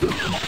Come on.